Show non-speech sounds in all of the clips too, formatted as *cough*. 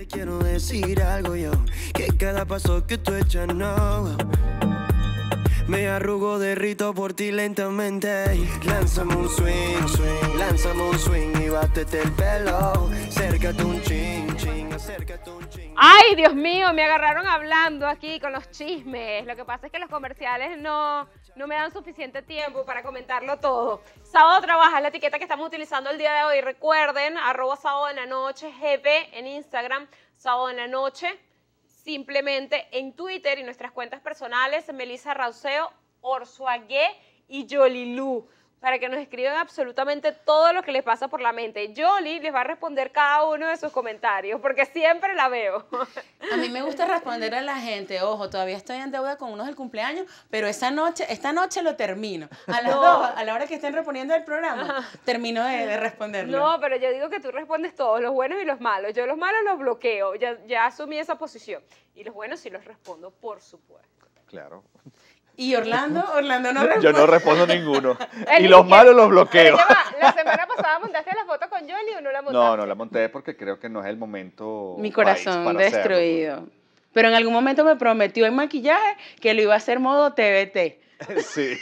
Te quiero decir algo yo, que cada paso que tú echas no. Me arrugo, derrito por ti lentamente. Lánzame un swing, swing, lánzame un swing y bátete el pelo. Acércate un ching, ching, acércate un. Ay, Dios mío, me agarraron hablando aquí con los chismes. Lo que pasa es que los comerciales no, no me dan suficiente tiempo para comentarlo todo. Sábado trabaja es la etiqueta que estamos utilizando el día de hoy. Recuerden, arroba sábado en la noche, GP en Instagram, sábado en la noche. Simplemente en Twitter y nuestras cuentas personales, Melissa Rauseo, Orsuague y Yolilu para que nos escriban absolutamente todo lo que les pasa por la mente. Yoli les va a responder cada uno de sus comentarios, porque siempre la veo. A mí me gusta responder a la gente, ojo, todavía estoy en deuda con unos del cumpleaños, pero esa noche, esta noche lo termino. A las dos, a la hora que estén reponiendo el programa, termino de, de responderlo. No, pero yo digo que tú respondes todos, los buenos y los malos. Yo los malos los bloqueo, ya, ya asumí esa posición. Y los buenos sí los respondo, por supuesto. Claro. Y Orlando, *laughs* Orlando no responde. Yo no respondo ninguno. *laughs* Y los malos los bloqueo. La *laughs* semana pasada montaste la foto con Yoli o no la montaste. No, no la monté porque creo que no es el momento. Mi corazón para hacerlo, destruido. Pero en algún momento me prometió en maquillaje que lo iba a hacer modo TBT. pues. Sí,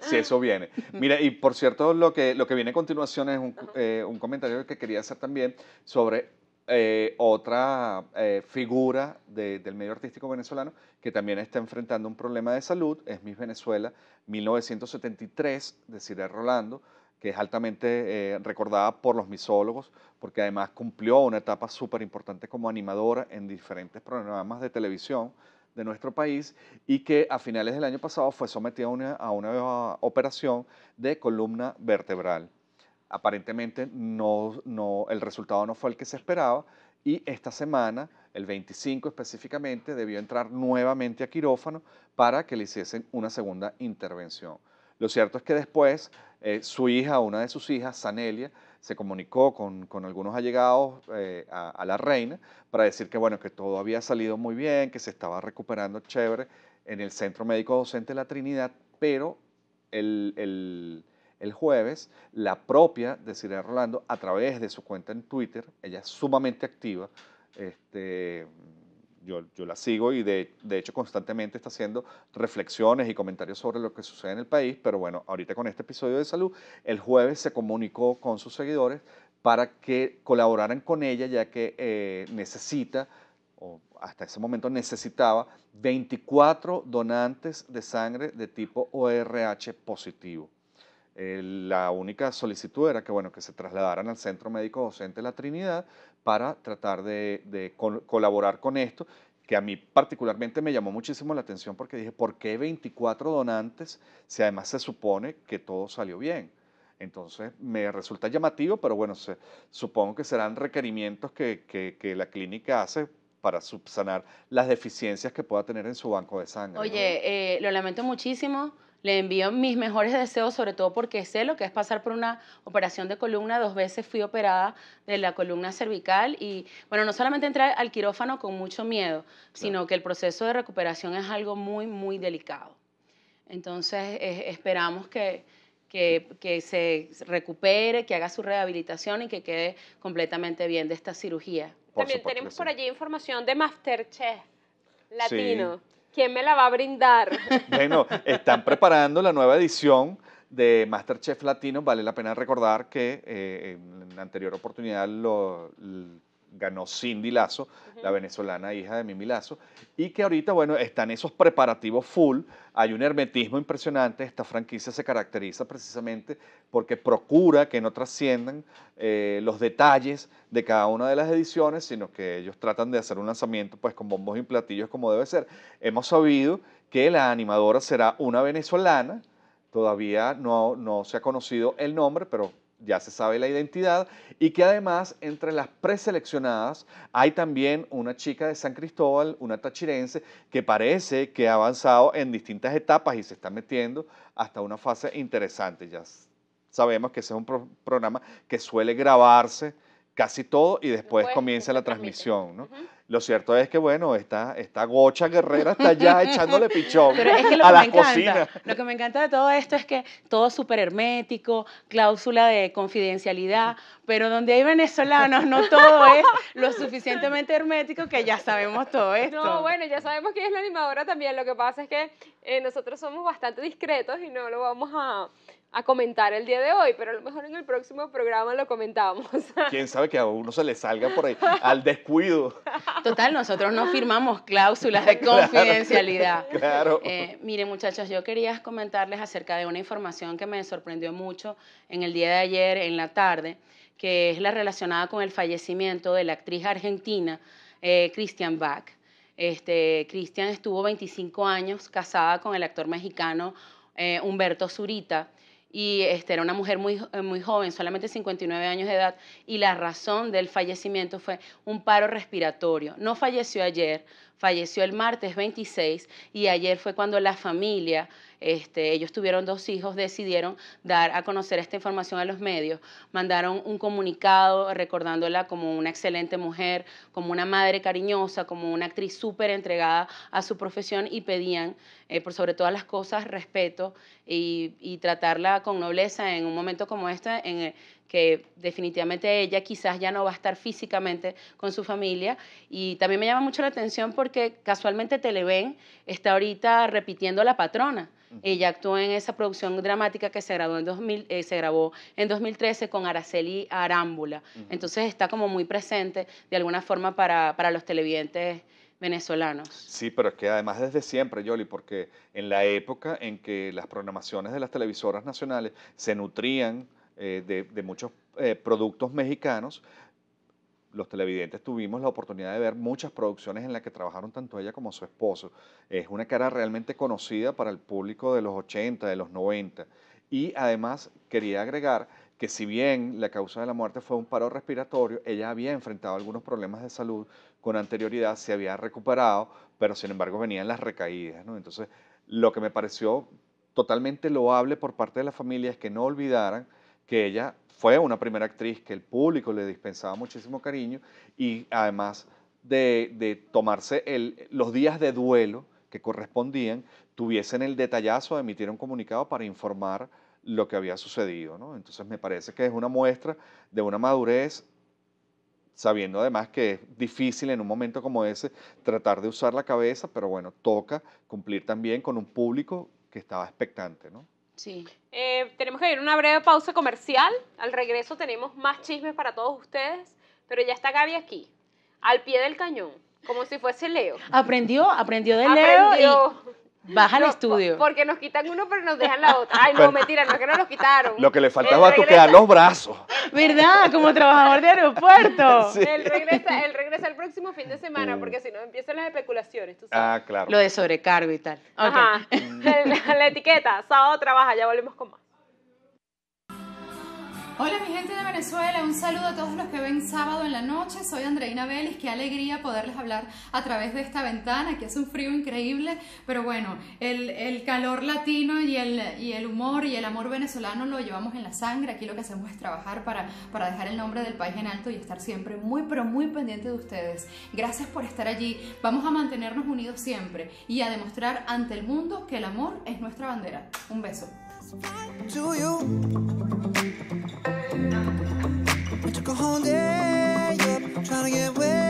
sí, eso viene. Mira, y por cierto, lo que, lo que viene a continuación es un, eh, un comentario que quería hacer también sobre eh, otra eh, figura de- del medio artístico venezolano que también está enfrentando un problema de salud, es Miss Venezuela 1973 de Cire Rolando, que es altamente eh, recordada por los misólogos, porque además cumplió una etapa súper importante como animadora en diferentes programas de televisión de nuestro país y que a finales del año pasado fue sometida a una, a una operación de columna vertebral. Aparentemente no, no, el resultado no fue el que se esperaba y esta semana, el 25 específicamente, debió entrar nuevamente a quirófano para que le hiciesen una segunda intervención. Lo cierto es que después eh, su hija, una de sus hijas, Sanelia, se comunicó con, con algunos allegados eh, a, la reina para decir que, bueno, que todo había salido muy bien, que se estaba recuperando chévere en el Centro Médico Docente de la Trinidad, pero el, el- el jueves la propia de Ciria Rolando, a través de su cuenta en Twitter, ella es sumamente activa, este, yo, la sigo y de, de hecho constantemente está haciendo reflexiones y comentarios sobre lo que sucede en el país, pero bueno, ahorita con este episodio de salud, el jueves se comunicó con sus seguidores para que colaboraran con ella, ya que eh, necesita, o hasta ese momento necesitaba, 24 donantes de sangre de tipo ORH positivo. La única solicitud era que, bueno, que se trasladaran al Centro Médico Docente La Trinidad para tratar de, de col- colaborar con esto, que a mí particularmente me llamó muchísimo la atención porque dije, ¿por qué 24 donantes si además se supone que todo salió bien? Entonces me resulta llamativo, pero bueno, se- supongo que serán requerimientos que, que- que la clínica hace para subsanar las deficiencias que pueda tener en su banco de sangre. ¿no? Oye, eh, lo lamento muchísimo. Le envío mis mejores deseos, sobre todo porque sé lo que es pasar por una operación de columna. Dos veces fui operada de la columna cervical y, bueno, no solamente entrar al quirófano con mucho miedo, sino que el proceso de recuperación es algo muy, muy delicado. Entonces, eh, esperamos que, que, que se recupere, que haga su rehabilitación y que quede completamente bien de esta cirugía. Por También tenemos por sí. allí información de Masterchef latino. ¿Quién me la va a brindar? *laughs* Bueno, están preparando la nueva edición de Masterchef Latino. Vale la pena recordar que eh, en la anterior oportunidad lo, ganó Cindy Lazo, la venezolana hija de Mimi Lazo, y que ahorita, bueno, están esos preparativos full. Hay un hermetismo impresionante. Esta franquicia se caracteriza precisamente porque procura que no trasciendan eh, los detalles de cada una de las ediciones, sino que ellos tratan de hacer un lanzamiento pues con bombos y platillos como debe ser. Hemos sabido que la animadora será una venezolana, todavía no, no se ha conocido el nombre, pero ya se sabe la identidad, y que además entre las preseleccionadas hay también una chica de San Cristóbal, una tachirense, que parece que ha avanzado en distintas etapas y se está metiendo hasta una fase interesante. Ya sabemos que ese es un pro- programa que suele grabarse casi todo y después Después comienza la transmisión. ¿no? Lo cierto es que, bueno, esta, esta gocha guerrera está ya *laughs* echándole pichón Pero es que lo a que la me encanta, cocina. lo que me encanta de todo esto es que todo es súper hermético, cláusula de confidencialidad, pero donde hay venezolanos no todo es lo suficientemente hermético que ya sabemos todo esto. No, bueno, ya sabemos quién es la animadora también. Lo que pasa es que eh, nosotros somos bastante discretos y no lo vamos a, a comentar el día de hoy, pero a lo mejor en el próximo programa lo comentamos. *laughs* Quién sabe que a uno se le salga por ahí al descuido. *laughs* Total, nosotros no firmamos cláusulas de *laughs* confidencialidad. Claro. Eh, miren, muchachos, yo quería comentarles acerca de una información que me sorprendió mucho en el día de ayer, en la tarde, que es la relacionada con el fallecimiento de la actriz argentina eh, Christian Bach. Este, Christian estuvo 25 años casada con el actor mexicano eh, Humberto Zurita y este, era una mujer muy, eh, muy joven, solamente 59 años de edad, y la razón del fallecimiento fue un paro respiratorio. No falleció ayer, falleció el martes 26 y ayer fue cuando la familia, este, ellos tuvieron dos hijos, decidieron dar a conocer esta información a los medios, mandaron un comunicado recordándola como una excelente mujer, como una madre cariñosa, como una actriz súper entregada a su profesión y pedían, eh, por sobre todas las cosas, respeto y, y tratarla con nobleza en un momento como este, en que definitivamente ella quizás ya no va a estar físicamente con su familia. Y también me llama mucho la atención porque casualmente Televen está ahorita repitiendo La Patrona. Ella actuó en esa producción dramática que se grabó en, 2000, eh, se grabó en 2013 con Araceli Arámbula. Entonces está como muy presente de alguna forma para, para los televidentes venezolanos. Sí, pero es que además desde siempre, Yoli, porque en la época en que las programaciones de las televisoras nacionales se nutrían eh, de, muchos eh, productos mexicanos, los televidentes tuvimos la oportunidad de ver muchas producciones en las que trabajaron tanto ella como su esposo. Es una cara realmente conocida para el público de los 80, de los 90. Y además quería agregar que si bien la causa de la muerte fue un paro respiratorio, ella había enfrentado algunos problemas de salud con anterioridad, se había recuperado, pero sin embargo venían las recaídas. Entonces, lo que me pareció totalmente loable por parte de la familia es que no olvidaran que ella fue una primera actriz que el público le dispensaba muchísimo cariño y además de, tomarse los días de duelo que correspondían, tuviesen el detallazo de emitir un comunicado para informar lo que había sucedido. ¿no? Entonces me parece que es una muestra de una madurez, sabiendo además que es difícil en un momento como ese tratar de usar la cabeza, pero bueno, toca cumplir también con un público que estaba expectante. Sí. Eh, tenemos que ir a una breve pausa comercial. Al regreso tenemos más chismes para todos ustedes, pero ya está Gaby aquí, al pie del cañón, como si fuese Leo. Aprendió, aprendió de Leo Aprendió. y baja al No, estudio. po- Porque nos quitan uno, pero nos dejan la otra. Ay, no, mentira, no es que no nos quitaron. Lo que le faltaba regresa- tuquear los brazos. ¿Verdad? Como trabajador de aeropuerto. *laughs* Sí. Él regresa, él regresa el próximo fin de semana, Mm. porque si no empiezan las especulaciones, tú sabes. Ah, claro. Lo de sobrecargo y tal. Ok. Ajá. *laughs* la, la etiqueta, sábado trabaja, ya volvemos con más. Hola mi gente de Venezuela, un saludo a todos los que ven sábado en la noche. Soy Andreina Vélez, qué alegría poderles hablar a través de esta ventana, que hace un frío increíble, pero bueno, el, el calor latino y el, y el humor y el amor venezolano lo llevamos en la sangre. Aquí lo que hacemos es trabajar para, para dejar el nombre del país en alto y estar siempre muy, pero muy pendiente de ustedes. Gracias por estar allí. Vamos a mantenernos unidos siempre y a demostrar ante el mundo que el amor es nuestra bandera. Un beso. I took a whole day, yep, trying to get away.